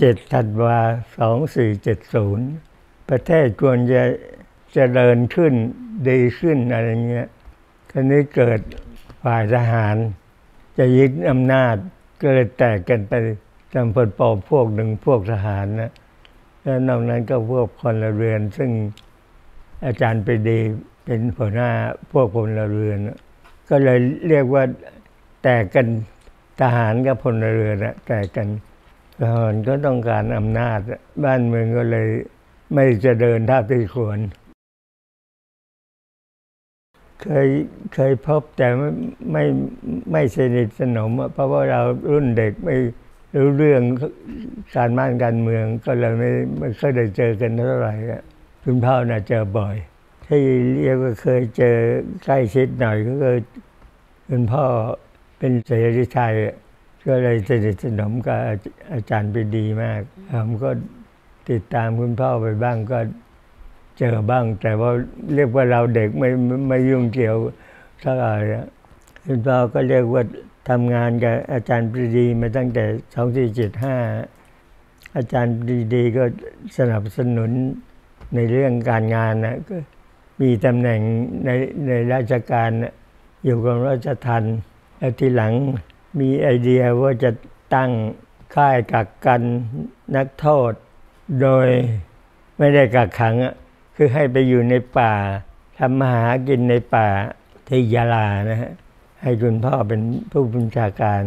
7ธันวา2470 ประเทศควรจะจะเจริญขึ้นดีขึ้นอะไรเงี้ยคราวนี้เกิดฝ่ายทหาร จะยึดอำนาจก็เลยแตกกันไปจำพลปอพวกหนึ่งพวกทหารนะแล้วนอกนั้นก็พวกคนละเรือน ซึ่งอาจารย์ไปดีเป็นหัวหน้าพวกพลเรือน ก็เลยเรียกว่าแตกกันทหารกับพลเรือนแตกกัน ทหารก็ต้องการอำนาจ บ้านเมืองก็เลยไม่จะเดินท่าที่ควร เคยเคยพบแต่ไม่ไม่ไม่สนิทสนม เพราะว่าเรารุ่นเด็กไม่รู้เรื่องการบ้านการเมืองก็เลยไม่ไม่เคยได้เจอกันเท่าไหร่คุณพ่อน่ะเจอบ่อย ที่เรียกว่าเคยเจอใกล้ชิดหน่อยก็คือคุณพ่อเป็นเสรีไทย ก็เลยสนิทสนมกับอาจารย์ไปดีมากผมก็ติดตามคุณพ่อไปบ้างก็เจอบ้าง แต่ว่าเรียกว่าเราเด็กไม่ไม่ยุ่งเกี่ยวเท่าไรคุณพ่อก็เรียกว่าทำงานกับอาจารย์ปรีดีมาตั้งแต่2475อาจารย์ปรีดีก็สนับสนุนในเรื่องการงานนะก็มีตำแหน่งในในราชการอยู่กับราชทันแล้วทีหลัง มีไอเดียว่าจะตั้งค่ายกักกันนักโทษ โดยไม่ได้กักขังคือให้ไปอยู่ในป่าทำมาหากินในป่าที่ยาลานะฮะให้คุณพ่อเป็นผู้บัญชาการ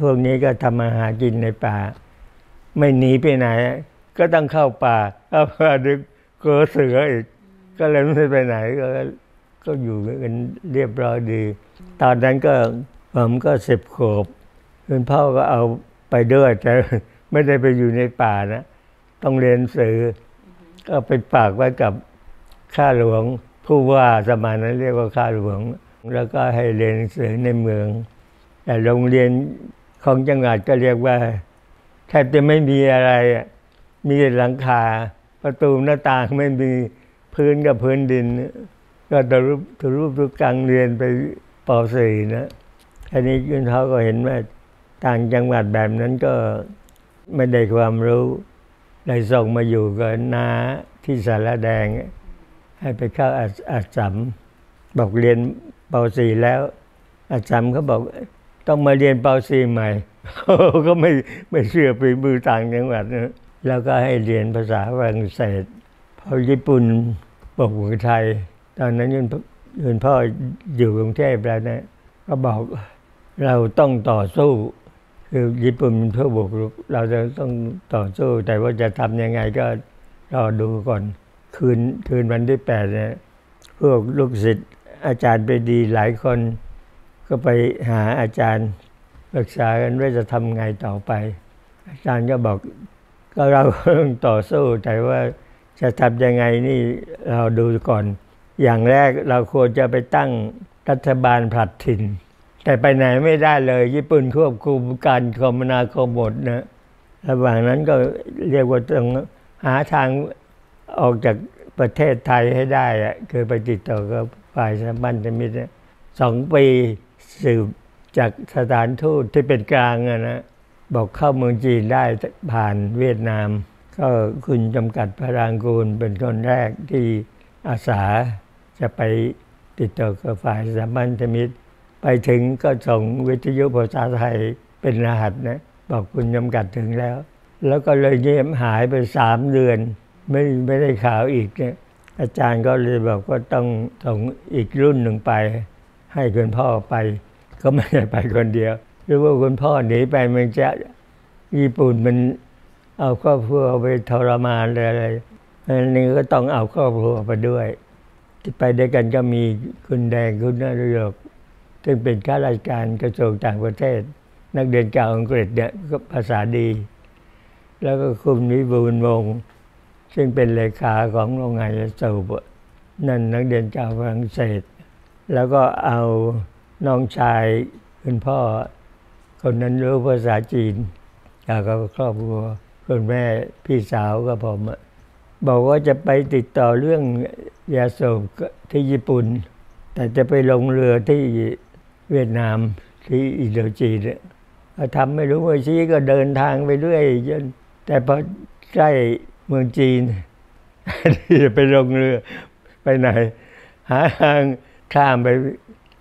พวกนี้ก็ทำมาหากินในป่า ไม่หนีไปไหน ก็ต้องเข้าป่าเข้าป่าดึกกลัวเสืออีก ก็เลยไม่ไปไหนก็ก็อยู่กันเรียบร้อยดี ตอนนั้นก็ ผมก็สิบขวบคุณพ่อก็เอาไปด้วยแต่ไม่ได้ไปอยู่ในป่านะ ต้องเรียนสื่อก็ไปฝากไว้กับข้าหลวงผู้ว่าสมัยนั้นเรียกว่าข้าหลวง แล้วก็ให้เรียนสือในเมือง แต่โรงเรียนของจังหวัดก็เรียกว่าแทบจะไม่มีอะไร มีหลังคา ประตูหน้าต่างไม่มีพื้นกับพื้นดิน ก็ตะรุปตะรุปทุกกลางเรียนไปป .4 นะ อันนี้คุณเขาก็เห็นว่าต่างจังหวัดแบบนั้นก็ไม่ได้ความรู้เลยส่งมาอยู่กับน้าที่สารแดง ให้ไปเข้าอาสามบอกเรียนป .4 แล้วอาจารย์เขาบอกต้องมาเรียนป .4 ใหม่ก็ไม่ไม่เชื่อไปมือต่างจังหวัดนะแล้วก็ให้เรียนภาษาฝรั่งเศสพอญี่ปุ่นบอกเมืองไทย ตอนนั้นยืนพ่ออยู่กรุงเทพแล้วนะก็บอก เราต้องต่อสู้ คือญี่ปุ่นเป็นผู้บุกรุกเราจะต้องต่อสู้ แต่ว่าจะทำยังไงก็รอดูก่อน คืนคืนวันที่แปดเนี่ยพวกลูกศิษย์อาจารย์ไปดีหลายคน ก็ไปหาอาจารย์ปรึกษากันว่าจะทำไงต่อไป อาจารย์ก็บอกก็เราต้องต่อสู้แต่ว่าจะทำยังไงนี่เราดูก่อน อย่างแรกเราควรจะไปตั้งรัฐบาลผลัดถิ่น แต่ไปไหนไม่ได้เลย ญี่ปุ่นควบคุมการคมนาคมหมดนะระหว่างนั้นก็เรียกว่าต้องหาทางออกจากประเทศไทยให้ได้อะคือไปติดต่อกับฝ่ายสัมพันธมิตรสองปีสืบจากสถานทูตที่เป็นกลางนะบอกเข้าเมืองจีนได้ผ่านเวียดนาม ก็คุณจำกัดพระรางกูลเป็นคนแรกที่อาสาจะไปติดต่อกับฝ่ายสัมพันธมิตร ไปถึงก็ส่งวิทยุภาษาไทยเป็นรหัสนะบอกคุณจำกัดถึงแล้ว แล้วก็เลยเงียบหายไปสามเดือน ไม่ไม่ได้ข่าวอีกเนี่ยอาจารย์ก็เลยบอกว่าต้องส่งอีกรุ่นหนึ่งไป ให้คุณพ่อไป ก็ไม่ได้ไปคนเดียว หรือว่าคุณพ่อหนีไปมันจะญี่ปุ่นมันเอาครอบครัวไปทรมานอะไรอันนี้ก็ต้องเอาครอบครัวไปด้วย ที่ไปด้วยกันก็มีคุณแดงคุณนรยก ซึ่งเป็นข้าราชการกระทรวงต่างประเทศ นักเรียนเก่าอังกฤษเนี่ยก็ภาษาดี แล้วก็คุณวิบูลวงซึ่งเป็นเลขาของโรงงานยาสูบนั่นนักเรียนเก่าฝรั่งเศส แล้วก็เอาน้องชายคุณพ่อ คนนั้นรู้ภาษาจีนจากครอบครัวคุณแม่พี่สาวกับผมบอกว่าจะไปติดต่อเรื่องยาสูบที่ญี่ปุ่น แต่จะไปลงเรือที่ เวียดนามที่อินโดจีนเนี่ยทำไม่รู้ว่าชี้ก็เดินทางไปเรื่อยจนแต่พอใกล้เมืองจีนที่จะไปลงเรือไปไหน หาทางข้ามไป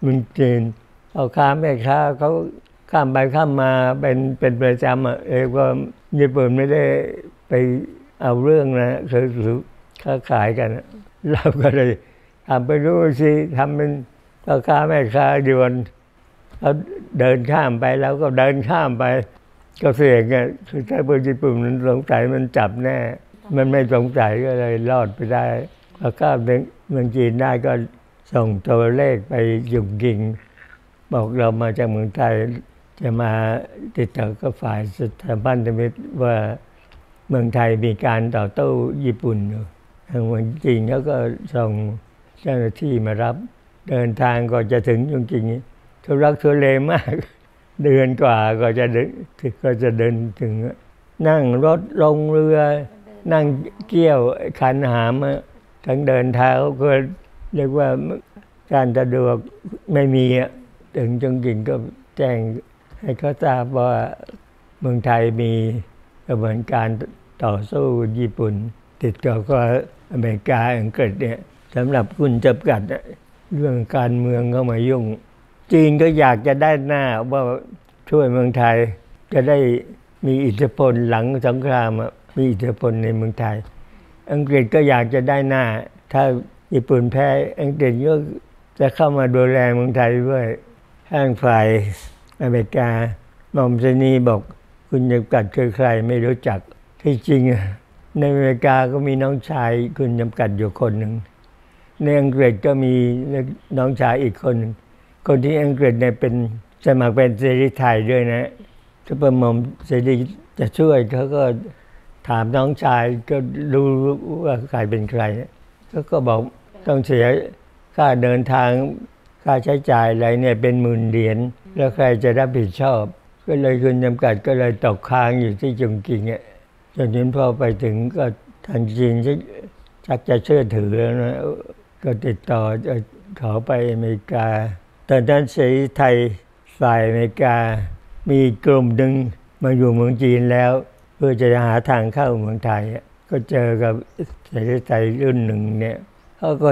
เมืองจีนเอาข้ามแม่ค้าเขาข้ามไปข้ามมาเป็นเป็นประจำอะเองว่าญี่ปุ่นไม่ได้ไปเอาเรื่องนะคือค้าขายกันเราก็เลยทำไปรู้สิทำเป็นพ่อค้าแม่ค้าดวน เาเดินข้ามไปแล้วก็เดินข้ามไป ก็เสี่ยงไงคือถ้าเมืองญี่ปุ่นมันสงสัยมันจับแน่ มันไม่สงสัยก็เลยรอดไปได้พอข้ามเมืองจีนได้ก็ส่งตัวเลขไปยุ่งยิง บอกเรามาจากเมืองไทยจะมาติดต่อกับฝ่ายสถาบันธมิตรว่าเมืองไทยมีการต่อตู้ญี่ปุ่นอยู่ทางเมืองจีนเขาก็ส่งเจ้าหน้าที่มารับ เดินทางก็จะถึงจริงๆ ทุรักทุเลมาก เดือนกว่าก็จะเดินก็จะเดินถึง นั่งรถลงเรือ นั่งเกี่ยวขันหามทั้งเดินเท้าก็เรียกว่าการสะดวกไม่มีถึงจริงก็แจ้งให้เขาทราบว่าเมืองไทยมีกระบวนการต่อสู้ญี่ปุ่น ติดต่อก็อเมริกาอังกฤษเนี่ยสำหรับคุณจับกัดเรื่องการเมืองเข้ามายุ่ง จีนก็อยากจะได้หน้าว่าช่วยเมืองไทย จะได้มีอิทธิพลหลังสงครามมีอิทธิพลในเมืองไทย อังกฤษก็อยากจะได้หน้า ถ้าญี่ปุ่นแพ้อังกฤษก็จะเข้ามาดูแลเมืองไทยด้วยทางฝ่ายอเมริกามอมเซนีบอกคุณจำกัดคือใครไม่รู้จักที่จริงในอเมริกาก็มีน้องชายคุณจำกัดอยู่คนหนึ่งในอังกฤษก็มีน้องชายอีกคนหนึ่ง คนที่อังกฤษเนี่ยเป็นสมัครเป็นเสรีไทยด้วยนะถ้าประมอมเสรีจะช่วยเขาก็ถามน้องชายก็รู้ว่าใครเป็นใครเขาก็บอกต้องเสียค่าเดินทางค่าใช้จ่ายอะไรเนี่ยเป็นหมื่นเหรียญแล้วใครจะรับผิดชอบ ก็เลยคุณจำกัดก็เลยตกค้างอยู่ที่จงกิงเนี่ยจนถึงพอไปถึงก็ทางจีนชักจะเชื่อถือแล้วนะก็ติดต่อจะขอไปอเมริกา ตอนนั้นเสรีไทยฝ่ายอเมริกา มีกลุ่มหนึ่งมาอยู่เมืองจีนแล้ว เพื่อจะหาทางเข้าเมืองไทย ก็เจอกับเสรีไทยรุ่นหนึ่งเนี่ยเขาก็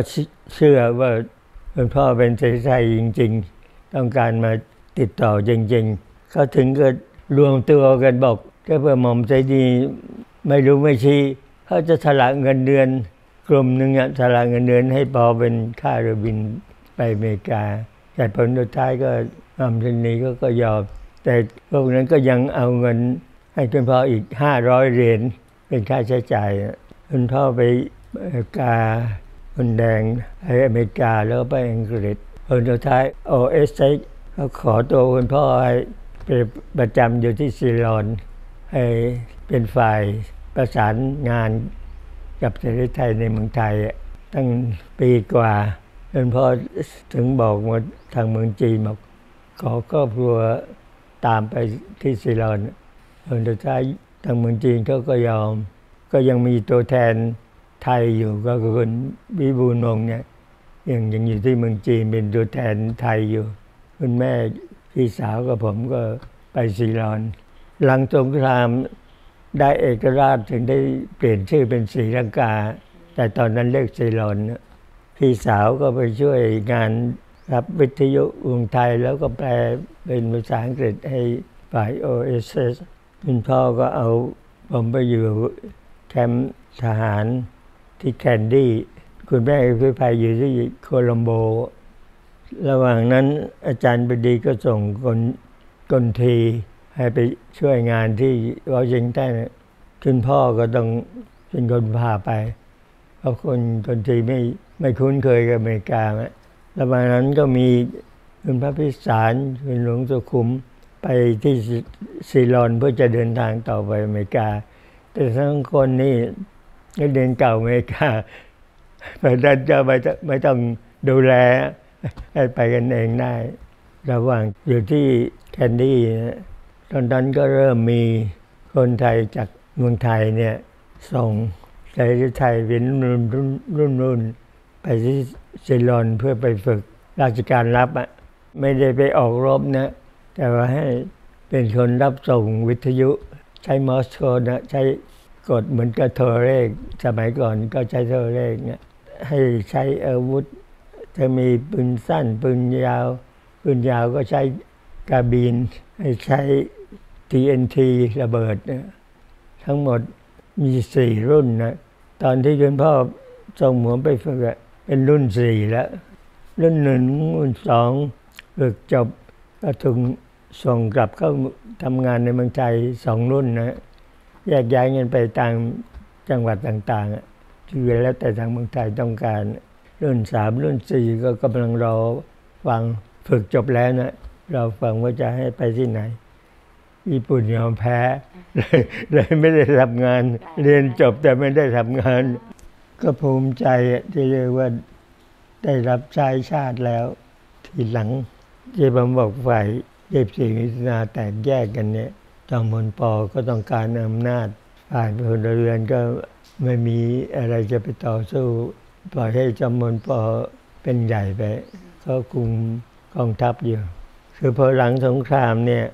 เชื่อว่าเป็นพ่อเป็นเสรีไทยจริง ๆ ต้องการมาติดต่อจริง ๆ เขาถึงก็รวมตัวกันบอกก็เพื่อหม่อมใจดีไม่รู้ไม่ชี้เขาจะสละเงินเดือน กลุ่มหนึ่งสละเงินเดือนให้พอเป็นค่าเรือบินไปอเมริกา แต่ผลสุดท้ายก็หม่อมใจดีก็ก็ยอม แต่พวกนั้นก็ยังเอาเงินให้คุณพ่ออีกห้าร้อยเหรียญเป็นค่าใช้จ่ายคุณพ่อไปอเมริกาคนแดงไปอเมริกาแล้วไปอังกฤษผลสุดท้ายโอเอสเขาขอตัวคุณพ่อไปประจำอยู่ที่ซีลอนให้เป็นฝ่ายประสานงานกับเสรีไทยในเมืองไทยตั้งปีกว่า จนพอถึงบอกมาทางเมืองจีนบอกขอครอบครัวตามไปที่ซีลอนจนสุดท้ายทางเมืองจีนเขาก็ยอม ก็ยังมีตัวแทนไทยอยู่ก็คือคุณวิบูลงเนี่ยยังยังอยู่ที่เมืองจีนเป็นตัวแทนไทยอยู่ คุณแม่พี่สาวกับผมก็ไปซีลอน หลังสงครามได้เอกราชถึงได้เปลี่ยนชื่อเป็นศรีลังกา แต่ตอนนั้นเรียกซีลอน พี่สาวก็ไปช่วยงานรับวิทยุวงไทยแล้วก็แปลเป็นภาษาอังกฤษให้ฝ่าย OSS คุณพ่อก็เอาผมไปอยู่แคมป์ทหารที่แคนดี้ คุณแม่พิพายอยู่ที่โคลัมโบ ระหว่างนั้นอาจารย์บดีก็ส่งคนกนทีให้ไปช่วยงานที่วอชิงตันคุณพ่อก็ต้องเป็นคนพาไป เพราะคนคนทีไม่ ไม่คุ้นเคยกับอเมริการะหว่างนั้นก็มีคุณพระพิสารคุณหลวงสุขุมไปที่ซีลอนเพื่อจะเดินทางต่อไปอเมริกา แต่ทั้งคนนี่นักเรียนเก่าอเมริกาเพราะนั้นจะไม่ไม่ต้องดูแลให้ไปกันเองได้ ระหว่างอยู่ที่แคนดี้ตอนนั้นก็เริ่มมีคนไทยจากเมืองไทยเนี่ยส่งใจไทยเป็นรุ่นรุ่นรุ่นรุ่น ไปที่ซีลอนเพื่อไปฝึกราชการรับอะไม่ได้ไปออกรบนะ แต่ว่าให้เป็นคนรับส่งวิทยุ ใช้มอสโคนะใช้กดเหมือนกับโทรเลขสมัยก่อนก็ใช้โทรเลขเนี่ยให้ใช้อาวุธจะมีปืนสั้นปืนยาวปืนยาวก็ใช้กระบินให้ใช้ TNT ระเบิดเนี่ยทั้งหมดมีสี่รุ่นนะ ตอนที่คุณพ่อส่งหมวไปฝึก เป็นรุ่นสี่แล้ว รุ่นหนึ่งรุ่นสองฝึกจบก็ถึงส่งกลับเข้าทำงานในเมืองไทยสองรุ่นนะแยกย้ายเงินไปต่ามจังหวัดต่างๆที่แล้วแต่ทางเมืองไทยต้องการ รุ่นสามรุ่นสี่ก็กำลังรอฟังฝึกจบแล้วนะเราฟังว่าจะให้ไปที่ไหน ญี่ปุ่นยอมแพ้เลยไม่ได้ทำงาน เรียนจบแต่ไม่ได้ทำงาน ก็ภูมิใจที่เรียกว่าได้รับใช้ชาติแล้ว ทีหลังที่ผมบอกฝ่ายเย็บสีมิถุนาแตกแยกกันเนี่ยจอมพลปอก็ต้องการอำนาจฝ่ายพลเรือนก็ไม่มีอะไรจะไปต่อสู้ ปล่อยให้จอมพลปอเป็นใหญ่ไปก็คุมกองทัพอยู่คือพอหลังสงครามเนี่ย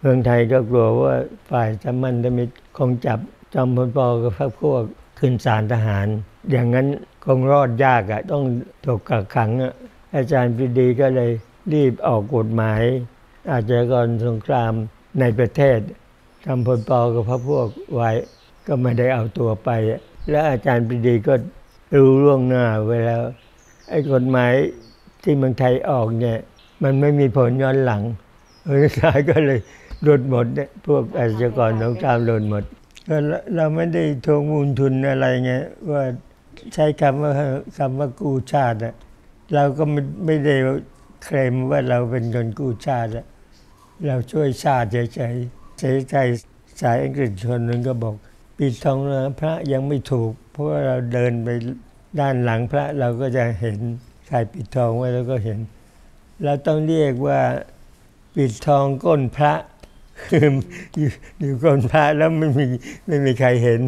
เมืองไทยก็กลัวว่าฝ่ายสมันธมิตรคงจับจอมพลปอกับพรรคพวก ขึ้นศาลทหาร อย่างนั้นคงรอดยากอะต้องถูกกักขังอะอาจารย์ปรีดีก็เลยรีบออกกฎหมาย อาชญากรสงครามในประเทศทำพลปอกับพรรคพวกไว้ก็ไม่ได้เอาตัวไป และอาจารย์ปรีดีก็รู้ล่วงหน้าไว้แล้วไอ้กฎหมายที่เมืองไทยออกเนี่ย มันไม่มีผลย้อนหลังเออท้ายก็เลยหลุดหมดเนี่ยพวกอาชญากรสงครามหลุดหมด เราเราไม่ได้ทวงมูลทุนอะไรไงว่าใช้คำว่าคำว่ากู้ชาติอะเราก็ไม่ไม่ได้เคลมว่าเราเป็นคนกู้ชาติอะเราช่วยชาติเฉยๆเฉยใจสายอังกฤษชนหนึ่งก็บอกปิดทองหลังพระยังไม่ถูก เพราะว่าเราเดินไปด้านหลังพระเราก็จะเห็นใครปิดทองไว้แล้วก็เห็น เราต้องเรียกว่าปิดทองก้นพระ อยู่อยู่ก้นพระแล้วไม่มีไม่มีใครเห็น